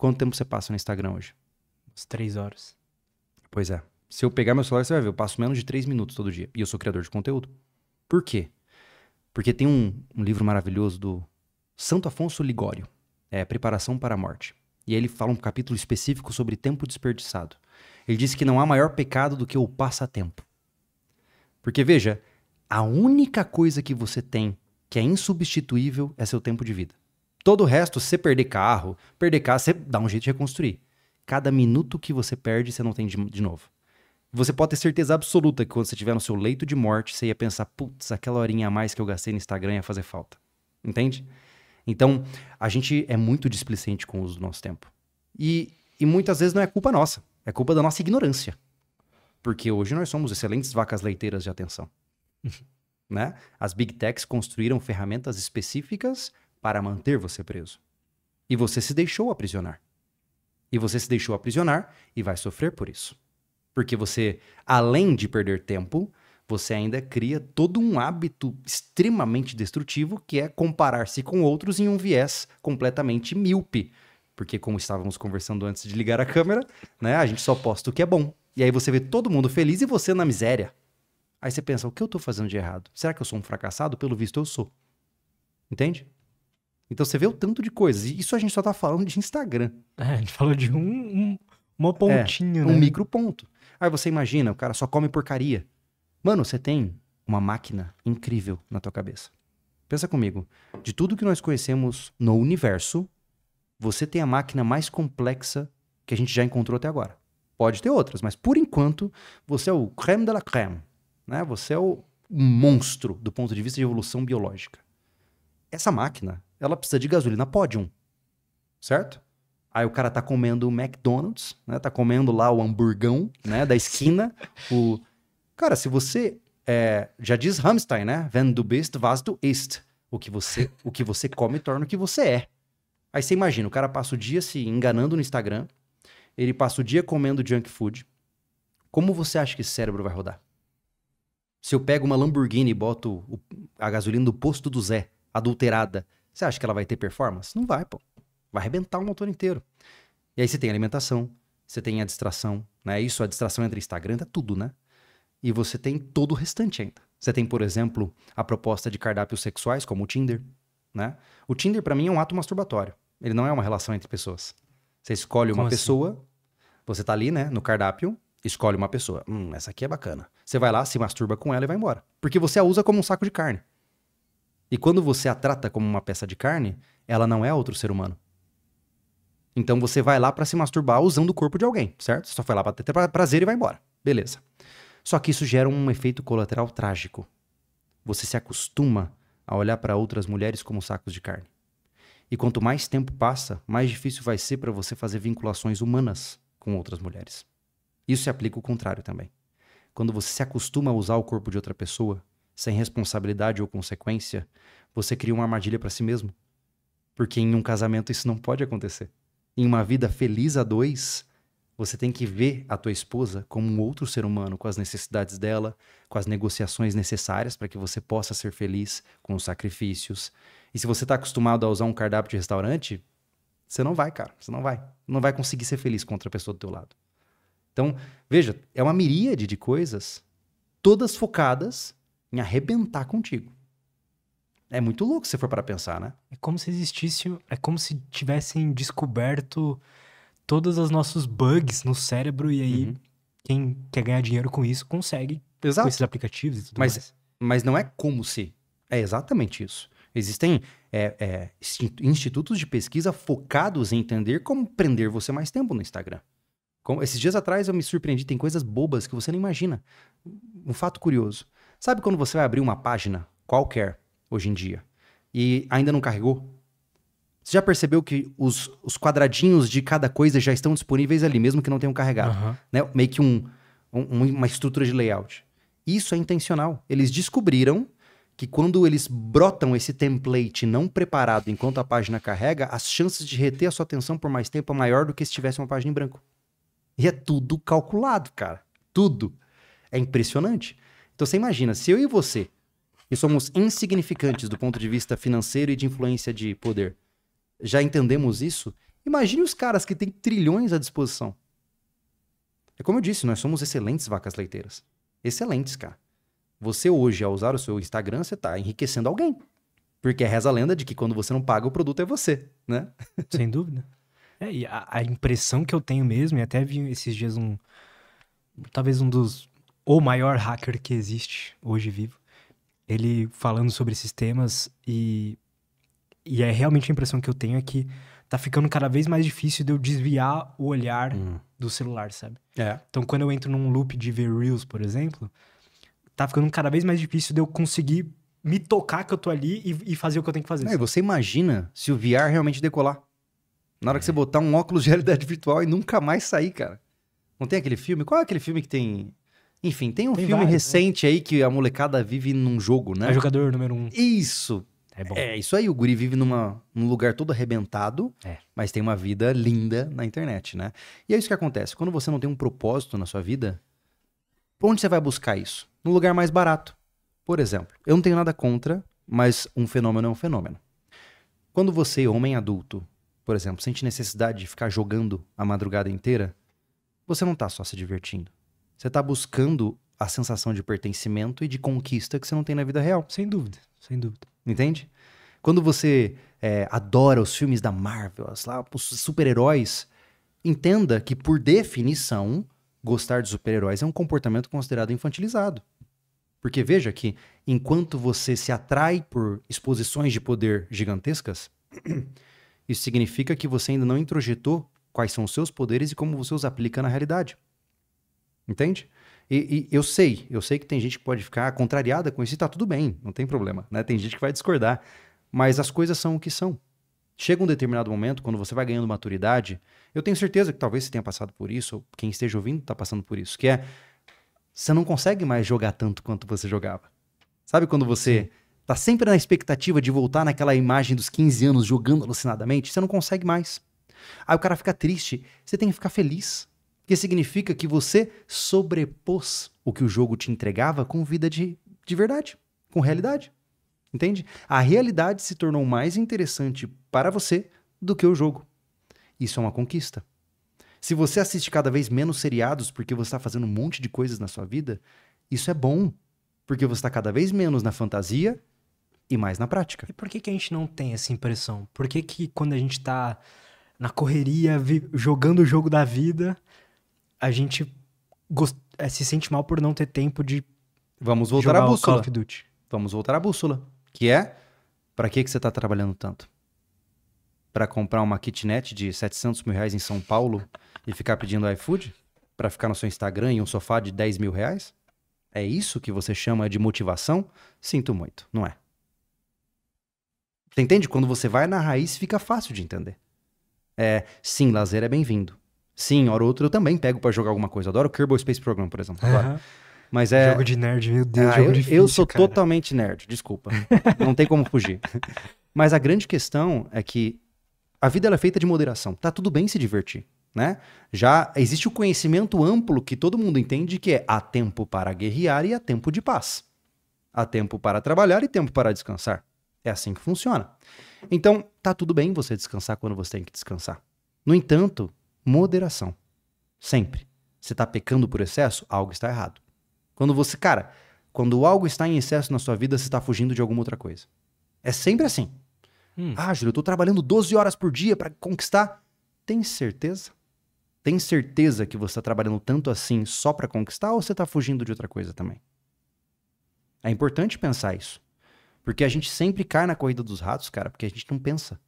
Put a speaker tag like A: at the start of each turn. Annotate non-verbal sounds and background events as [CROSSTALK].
A: Quanto tempo você passa no Instagram hoje?
B: Uns três horas.
A: Pois é. Se eu pegar meu celular, você vai ver, eu passo menos de três minutos todo dia. E eu sou criador de conteúdo. Por quê? Porque tem um, um livro maravilhoso do Santo Afonso Ligório. É Preparação para a Morte. E aí ele fala um capítulo específico sobre tempo desperdiçado. Ele diz que não há maior pecado do que o passatempo. Porque veja, a única coisa que você tem que é insubstituível é seu tempo de vida. Todo o resto, se você perder carro, perder casa, você dá um jeito de reconstruir. Cada minuto que você perde, você não tem de, de novo. Você pode ter certeza absoluta que quando você estiver no seu leito de morte, você ia pensar, putz, aquela horinha a mais que eu gastei no Instagram ia fazer falta. Entende? Então, a gente é muito displicente com o uso do nosso tempo. E, e muitas vezes não é culpa nossa, é culpa da nossa ignorância. Porque hoje nós somos excelentes vacas leiteiras de atenção. né? As big techs construíram ferramentas específicas para manter você preso. E você se deixou aprisionar. E você se deixou aprisionar e vai sofrer por isso. Porque você, além de perder tempo, você ainda cria todo um hábito extremamente destrutivo que é comparar-se com outros em um viés completamente míope. Porque, como estávamos conversando antes de ligar a câmera, né, a gente só posta o que é bom. E aí você vê todo mundo feliz e você na miséria. Aí você pensa, o que eu tô fazendo de errado? Será que eu sou um fracassado? Pelo visto eu sou. Entende? Então você vê o tanto de coisas. E isso a gente só tá falando de Instagram.
B: É, a gente falou de um, um uma pontinha,
A: é,
B: né?
A: Um micro ponto. Aí você imagina, o cara só come porcaria. Mano, você tem uma máquina incrível na tua cabeça. Pensa comigo. De tudo que nós conhecemos no universo, você tem a máquina mais complexa que a gente já encontrou até agora. Pode ter outras, mas por enquanto, você é o creme de la creme. Né? Você é o monstro do ponto de vista de evolução biológica. Essa máquina, ela precisa de gasolina Podium, certo? Aí o cara tá comendo o McDonald's, né? Tá comendo lá o hamburgão, né? Da esquina. o... Cara, se você... É... já diz Hamstein, né? Wenn du bist, was du isst. O que você, o que você come torna o que você é. Aí você imagina, o cara passa o dia se enganando no Instagram, ele passa o dia comendo junk food. Como você acha que esse cérebro vai rodar? Se eu pego uma Lamborghini e boto a gasolina do posto do Zé, adulterada, você acha que ela vai ter performance? Não vai, pô. Vai arrebentar o motor inteiro. E aí você tem alimentação, você tem a distração, né? Isso, a distração entre Instagram, é tudo, né? E você tem todo o restante ainda. Você tem, por exemplo, a proposta de cardápios sexuais, como o Tinder, né? O Tinder, para mim, é um ato masturbatório. Ele não é uma relação entre pessoas. Você escolhe uma assim? pessoa, você tá ali, né, no cardápio, escolhe uma pessoa. Hum, essa aqui é bacana. Você vai lá, se masturba com ela e vai embora. Porque você a usa como um saco de carne. E quando você a trata como uma peça de carne, ela não é outro ser humano. Então você vai lá para se masturbar usando o corpo de alguém, certo? Você só foi lá pra ter prazer e vai embora. Beleza. Só que isso gera um efeito colateral trágico. Você se acostuma a olhar para outras mulheres como sacos de carne. E quanto mais tempo passa, mais difícil vai ser para você fazer vinculações humanas com outras mulheres. Isso se aplica o contrário também. Quando você se acostuma a usar o corpo de outra pessoa, sem responsabilidade ou consequência, você cria uma armadilha para si mesmo. Porque em um casamento isso não pode acontecer. Em uma vida feliz a dois, você tem que ver a tua esposa como um outro ser humano, com as necessidades dela, com as negociações necessárias para que você possa ser feliz, com os sacrifícios. E se você está acostumado a usar um cardápio de restaurante, você não vai, cara. Você não vai. Não vai conseguir ser feliz com outra pessoa do teu lado. Então, veja, é uma miríade de coisas, todas focadas em arrebentar contigo. É muito louco se você for para pensar, né?
B: É como se existisse, é como se tivessem descoberto todos os nossos bugs no cérebro e aí uhum. quem quer ganhar dinheiro com isso consegue Exato. com esses aplicativos e tudo
A: mas,
B: mais.
A: Mas não é como se. É exatamente isso. Existem é, é, institutos de pesquisa focados em entender como prender você mais tempo no Instagram. Como, esses dias atrás eu me surpreendi, tem coisas bobas que você não imagina. Um fato curioso. Sabe quando você vai abrir uma página qualquer hoje em dia e ainda não carregou? Você já percebeu que os, os quadradinhos de cada coisa já estão disponíveis ali, mesmo que não tenham carregado? Uhum. Né? Meio que um, um, uma estrutura de layout. Isso é intencional. Eles descobriram que quando eles brotam esse template não preparado enquanto a página carrega, as chances de reter a sua atenção por mais tempo é maior do que se tivesse uma página em branco. E é tudo calculado, cara. Tudo. É impressionante. Então você imagina, se eu e você, que somos insignificantes do ponto de vista financeiro e de influência de poder, já entendemos isso, Imagine os caras que têm trilhões à disposição. É como eu disse, nós somos excelentes vacas leiteiras. Excelentes, cara. Você hoje, ao usar o seu Instagram, você está enriquecendo alguém. Porque reza a lenda de que quando você não paga, o produto é você, né? [LAUGHS]
B: Sem dúvida. É, e a, a, impressão que eu tenho mesmo, e até vi esses dias um. Talvez um dos. O maior hacker que existe hoje vivo. Ele falando sobre esses temas e. E é realmente a impressão que eu tenho é que tá ficando cada vez mais difícil de eu desviar o olhar hum. do celular, sabe?
A: É.
B: Então, quando eu entro num loop de ver Reels, por exemplo, tá ficando cada vez mais difícil de eu conseguir me tocar que eu tô ali e, e fazer o que eu tenho que fazer.
A: É, você imagina se o VR realmente decolar. Na hora que você botar um óculos de realidade virtual e nunca mais sair, cara. Não tem aquele filme? Qual é aquele filme que tem. Enfim, tem um tem filme vários, né? recente né? aí que a molecada vive num jogo, né?
B: É jogador número um.
A: Isso! É bom. É, isso aí. O guri vive numa, num lugar todo arrebentado,
B: é.
A: mas tem uma vida linda na internet, né? E é isso que acontece. Quando você não tem um propósito na sua vida, onde você vai buscar isso? No lugar mais barato. Por exemplo, eu não tenho nada contra, mas um fenômeno é um fenômeno. Quando você, homem adulto, por exemplo, sente necessidade de ficar jogando a madrugada inteira, você não está só se divertindo. Você está buscando a sensação de pertencimento e de conquista que você não tem na vida real.
B: Sem dúvida, sem dúvida.
A: Entende? Quando você é, adora os filmes da Marvel, os, lá, os super-heróis, entenda que, por definição, gostar de super-heróis é um comportamento considerado infantilizado. Porque veja que enquanto você se atrai por exposições de poder gigantescas, [CLEARS THROAT] isso significa que você ainda não introjetou quais são os seus poderes e como você os aplica na realidade. Entende? E, e, eu sei, eu sei que tem gente que pode ficar contrariada com isso e tá tudo bem, não tem problema, né? Tem gente que vai discordar, mas as coisas são o que são. Chega um determinado momento, quando você vai ganhando maturidade, eu tenho certeza que talvez você tenha passado por isso, ou quem esteja ouvindo está passando por isso, que é você não consegue mais jogar tanto quanto você jogava. Sabe quando você Sim. tá sempre na expectativa de voltar naquela imagem dos 15 anos jogando alucinadamente? Você não consegue mais. Aí o cara fica triste, você tem que ficar feliz. Que significa que você sobrepôs o que o jogo te entregava com vida de, de verdade, com realidade. Entende? A realidade se tornou mais interessante para você do que o jogo. Isso é uma conquista. Se você assiste cada vez menos seriados porque você está fazendo um monte de coisas na sua vida, isso é bom. Porque você está cada vez menos na fantasia e mais na prática.
B: E por que, que a gente não tem essa impressão? Por que, que quando a gente está na correria, jogando o jogo da vida, a gente gost... é, se sente mal por não ter tempo de.
A: Vamos voltar à bússola. Vamos voltar à bússola. Que é: para que, que você está trabalhando tanto? Para comprar uma kitnet de 700 mil reais em São Paulo e ficar pedindo iFood para ficar no seu Instagram e um sofá de 10 mil reais? É isso que você chama de motivação? Sinto muito, não é? Você entende? Quando você vai na raiz, fica fácil de entender. É, sim, lazer é bem-vindo. Sim, hora ou outra eu também pego para jogar alguma coisa. Eu adoro Kerbal Space Program, por exemplo. Uhum. Mas é.
B: Jogo de nerd, meu Deus,
A: ah,
B: jogo
A: eu,
B: difícil.
A: Eu sou
B: cara.
A: totalmente nerd, desculpa. [LAUGHS] Não tem como fugir. Mas a grande questão é que a vida é feita de moderação. Tá tudo bem se divertir né? Já existe o conhecimento amplo que todo mundo entende que é há tempo para guerrear e há tempo de paz. Há tempo para trabalhar e tempo para descansar. É assim que funciona. Então, tá tudo bem você descansar quando você tem que descansar. No entanto, moderação. Sempre. Você está pecando por excesso, algo está errado. Quando você, cara, quando algo está em excesso na sua vida, você está fugindo de alguma outra coisa. É sempre assim. Hum. Ah, Júlio, eu estou trabalhando 12 horas por dia para conquistar. Tem certeza? Tem certeza que você está trabalhando tanto assim só para conquistar ou você está fugindo de outra coisa também? É importante pensar isso. Porque a gente sempre cai na corrida dos ratos, cara, porque a gente não pensa.